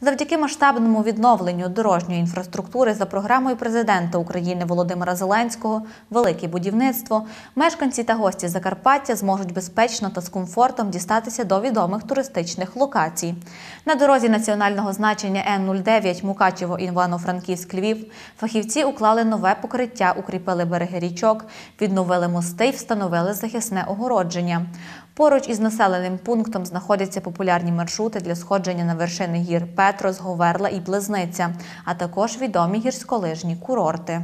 Завдяки масштабному відновленню дорожньої інфраструктури за програмою президента України Володимира Зеленського Велике будівництво мешканці та гості Закарпаття зможуть безпечно та з комфортом дістатися до відомих туристичних локацій. На дорозі національного значення Н-09 Мукачево Івано-Франківськ Львів фахівці уклали нове покриття, укріпили береги річок, відновили мости й встановили захисне огородження. Поруч із населеним пунктом знаходяться популярні маршрути для сходження на вершини гір Петрос, Говерла і Близниця, а також відомі гірськолижні курорти.